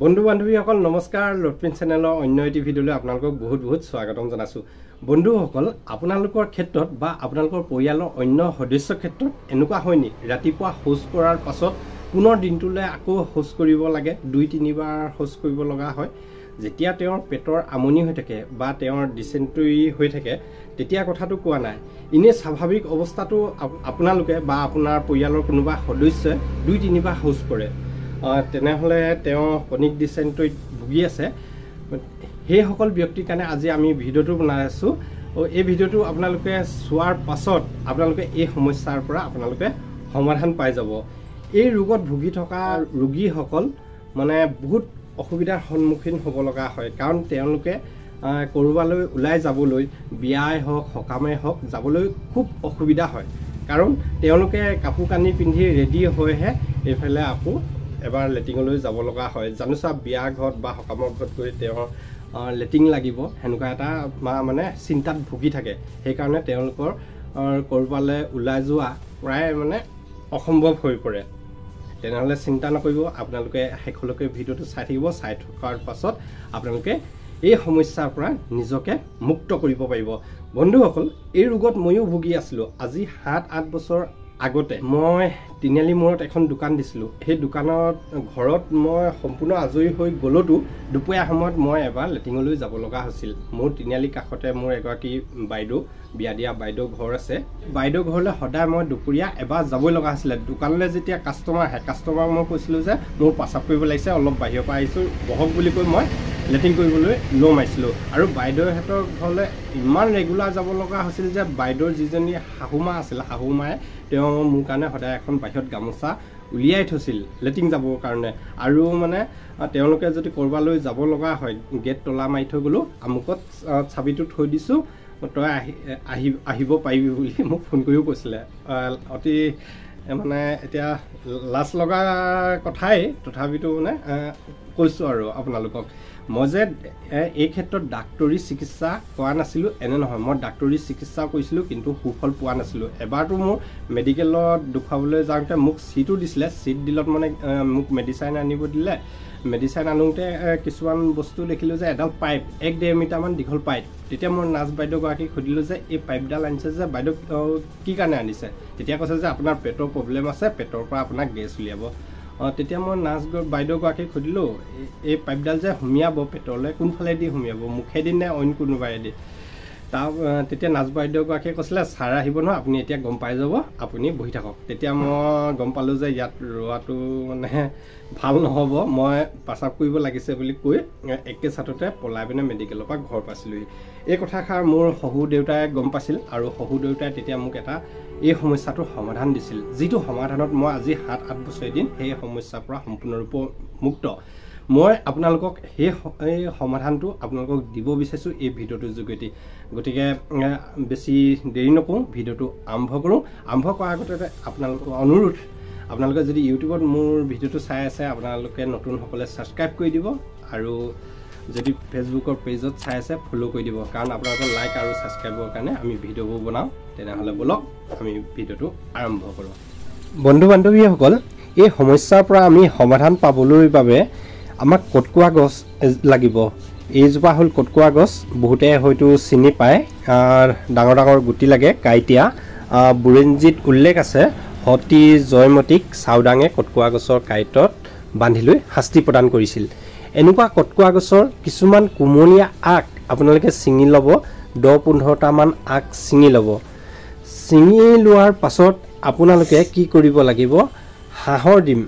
বন্ধু বান্ধৱীসকল নমস্কাৰ। লটপিন চেনেলৰ অন্য এটি ভিডিঅ'লৈ আপোনালোকক বহুত বহুত স্বাগতম জনাইছোঁ। বন্ধুসকল আপোনালোকৰ ক্ষেত্ৰত বা আপোনালোকৰ পৰিয়ালৰ অন্য সদস্যৰ ক্ষেত্ৰত এনেকুৱা হয় নি? ৰাতিপুৱা শৌচ কৰাৰ পাছত পুনৰ দিনটোলৈ আকৌ শৌচ কৰিব লাগে দুই তিনিবাৰ শৌচ কৰিব লগা হয়। যেতিয়া তেওঁৰ পেটৰ আমনি হৈ থাকে বা তেওঁৰ ডিচেণ্টৰী হৈ থাকে তেতিয়া কথাটো কোৱা নাই। এনেই স্বাভাৱিক অৱস্থাটো আপ- আপোনালোকে বা আপোনাৰ পৰিয়ালৰ কোনোবা সদস্যই দুই তিনিবাৰ শৌচ কৰে। তেনেহ'লে তেওঁ কণিক ডিচেণ্টৰীত ভুগি আছে। সেইসকল ব্যক্তিৰ কাৰণে আজি আমি ভিডিঅ'টো বনাই আছোঁ। আৰু এই ভিডিঅ'টো আপোনালোকে চোৱাৰ পাছত আপোনালোকে এই সমস্যাৰ পৰা আপোনালোকে সমাধান পাই যাব। এই ৰোগত ভুগি থকা ৰোগীসকল মানে বহুত অসুবিধাৰ সন্মুখীন হ'ব লগা হয়। কাৰণ তেওঁলোকে ক'ৰবালৈ ওলাই যাবলৈ বিয়াই হওক সকামেই হওক যাবলৈ খুব অসুবিধা হয়। কাৰণ তেওঁলোকে কাপোৰ কানি পিন্ধি ৰেডি হৈহে এইফালে আকৌ এবাৰ লেট্ৰিনলৈ যাব লগা হয়। জানোচা বিয়া ঘৰত বা সকামৰ ঘৰত গৈ তেওঁৰ লেট্ৰিন লাগিব। সেনেকুৱা এটা মানে চিন্তাত ভুগি থাকে। সেইকাৰণে তেওঁলোকৰ ক'ৰবালৈ ওলাই যোৱা প্ৰায় মানে অসম্ভৱ হৈ পৰে। তেনেহ'লে চিন্তা নকৰিব। আপোনালোকে শেষলৈকে ভিডিঅ'টো চাই থাকিব। চাই থকাৰ পাছত আপোনালোকে এই সমস্যাৰ পৰা নিজকে মুক্ত কৰিব পাৰিব। বন্ধুসকল এই ৰোগত ময়ো ভুগি আছিলোঁ। আজি সাত আঠ বছৰ আগতে মই তিনিআলি মূৰত এখন দোকান দিছিলোঁ। সেই দোকানত ঘৰত মই সম্পূৰ্ণ আজৰি হৈ গ'লতো দুপৰীয়া সময়ত মই এবাৰ লেট্ৰিনলৈ যাব লগা হৈছিল। মোৰ তিনিআলি কাষতে মোৰ এগৰাকী বাইদেউ বিয়া দিয়া বাইদেউ ঘৰ আছে। বাইদেউ ঘৰলৈ সদায় মই দুপৰীয়া এবাৰ যাবই লগা হৈছিলে। দোকানলৈ যেতিয়া কাষ্টমাৰ আহে কাষ্টমাৰক মই কৈছিলোঁ যে মোৰ প্ৰস্ৰাৱ কৰিব লাগিছে অলপ বাহিৰৰ পৰা আহিছোঁ বহক বুলি কৈ মই লেট্ৰিন কৰিবলৈ ল' মাৰিছিলোঁ আৰু বাইদেউহঁতৰ ঘৰলৈ ইমান ৰেগুলাৰ যাব লগা হৈছিল যে বাইদেউৰ যিজনী শাহুমা আছিল শাহুমাই তেওঁ মোৰ কাৰণে সদায় এখন বাহিৰত গামোচা উলিয়াই থৈছিল লেট্ৰিন যাবৰ কাৰণে। আৰু মানে তেওঁলোকে যদি ক'ৰবালৈ যাব লগা হয় গেট তলা মাৰি থৈ গ'লোঁ আমুকত চাবিটো থৈ দিছোঁ তই আহি আহি আহিব পাৰিবি বুলি মোক ফোন কৰিও কৈছিলে। অতি মানে এতিয়া লাজ লগা কথাই তথাপিতো মানে কৈছোঁ আৰু আপোনালোকক। মই যে এই ক্ষেত্ৰত ডাক্তৰী চিকিৎসা কৰা নাছিলোঁ এনে নহয়। মই ডাক্তৰী চিকিৎসাও কৰিছিলোঁ কিন্তু সুফল পোৱা নাছিলোঁ। এবাৰতো মোৰ মেডিকেলত দেখুৱাবলৈ যাওঁতে মোক চিটো দিছিলে। চিট দিলত মানে মোক মেডিচাইন আনিব দিলে। মেডিচাইন আনোতে কিছুমান বস্তু দেখিলোঁ যে এডাল পাইপ এক ডেৰ মিটাৰমান দীঘল পাইপ। তেতিয়া মই নাৰ্ছ বাইদেউগৰাকীক সুধিলোঁ যে এই পাইপডাল আনিছে যে? বাইদেউ কি কাৰণে আনিছে? তেতিয়া কৈছে যে আপোনাৰ পেটৰ প্ৰব্লেম আছে পেটৰ পৰা আপোনাক গেছ উলিয়াব। তেতিয়া মই নাৰ্ছ বাইদেউগৰাকীক সুধিলোঁ এই পাইপডাল যে সুমিয়াব পেটলৈ কোনফালেদি সুমিয়াব? মুখেদি নে অইন কোনোবাইদি? তাৰ তেতিয়া নাৰ্ছ বাইদেউগৰাকীয়ে কৈছিলে ছাৰ আহিব নহয় আপুনি এতিয়া গম পাই যাব আপুনি বহি থাকক। তেতিয়া মই গম পালোঁ যে ইয়াত ৰোৱাটো মানে ভাল নহ'ব মই প্ৰস্ৰাৱ কৰিব লাগিছে বুলি কৈ একে ছাটতে পলাই পিনে মেডিকেলৰ পৰা ঘৰ পাইছিলোহি। এই কথাষাৰ মোৰ শহু দেউতাই গম পাইছিল আৰু শহু দেউতাই তেতিয়া মোক এটা এই সমস্যাটোৰ সমাধান দিছিল। যিটো সমাধানত মই আজি সাত আঠ বছৰ দিন সেই সমস্যাৰ পৰা সম্পূৰ্ণৰূপে মুক্ত। মই আপোনালোকক সেই এই সমাধানটো আপোনালোকক দিব বিচাৰিছোঁ এই ভিডিঅ'টোৰ যোগেদি। গতিকে বেছি দেৰি নকৰোঁ ভিডিঅ'টো আৰম্ভ কৰোঁ। আৰম্ভ কৰাৰ আগতে আপোনালোকৰ অনুৰোধ আপোনালোকে যদি ইউটিউবত মোৰ ভিডিঅ'টো চাই আছে আপোনালোকে নতুনসকলে ছাবস্ক্ৰাইব কৰি দিব আৰু যদি ফেচবুকৰ পেজত চাই আছে ফ'ল' কৰি দিব। কাৰণ আপোনালোকৰ লাইক আৰু ছাবস্ক্ৰাইবৰ কাৰণে আমি ভিডিঅ'বোৰ বনাওঁ। তেনেহ'লে ব'লক আমি ভিডিঅ'টো আৰম্ভ কৰোঁ। বন্ধু বান্ধৱীসকল এই সমস্যাৰ পৰা আমি সমাধান পাবলৈ বাবে আমাক কটকোৱা গছ লাগিব? এইজোপা হ'ল কটকোৱা গছ? বহুতে হয়তো চিনি পায়। ডাঙৰ ডাঙৰ গুটি লাগে কাঁইটীয়া। বুৰঞ্জীত উল্লেখ আছে সতী জয়মতীক চাওদাঙে কটকোৱা গছৰ কাঁইটত বান্ধি লৈ শাস্তি প্ৰদান কৰিছিল। এনেকুৱা কটকোৱা গছৰ কিছুমান কোমলীয়া আগ আপোনালোকে ছিঙি ল'ব দহ পোন্ধৰটামান আগ ছিঙি ল'ব। ছিঙি লোৱাৰ পাছত আপোনালোকে কি কৰিব লাগিব? হাঁহৰ ডিম।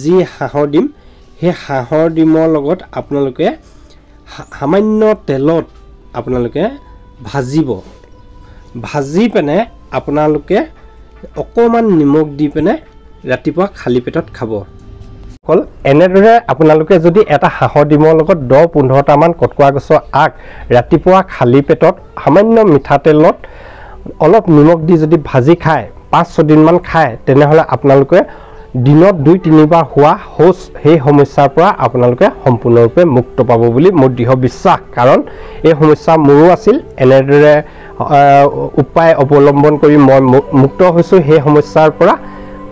যি হাঁহৰ ডিম সেই হাঁহৰ ডিমৰ লগত আপোনালোকে সামান্য তেলত আপোনালোকে ভাজিব। ভাজি পিনে আপোনালোকে অকণমান নিমখ দি পিনে ৰাতিপুৱা খালী পেটত খাব। অকল এনেদৰে আপোনালোকে যদি এটা হাঁহৰ ডিমৰ লগত দহ পোন্ধৰটামান কটকোৱা গছৰ আগ ৰাতিপুৱা খালী পেটত সামান্য মিঠাতেলত অলপ নিমখ দি যদি ভাজি খায় পাঁচ ছদিনমান খায় তেনেহ'লে আপোনালোকে দিনত দুই তিনিবাৰ হোৱা শৌচ সেই সমস্যাৰ পৰা আপোনালোকে সম্পূৰ্ণৰূপে মুক্ত পাব বুলি মোৰ দৃঢ় বিশ্বাস। কাৰণ এই সমস্যা মোৰো আছিল এনেদৰে উপায় অৱলম্বন কৰি মই মুক্ত হৈছোঁ সেই সমস্যাৰ পৰা।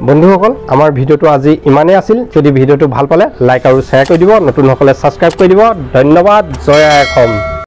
বন্ধুসকল আমাৰ ভিডিঅ'টো আজি ইমানেই আছিল। যদি ভিডিঅ'টো ভাল পালে লাইক আৰু শ্বেয়াৰ কৰি দিব। নতুনসকলে ছাবস্ক্ৰাইব কৰি দিব। ধন্যবাদ। জয় অসম।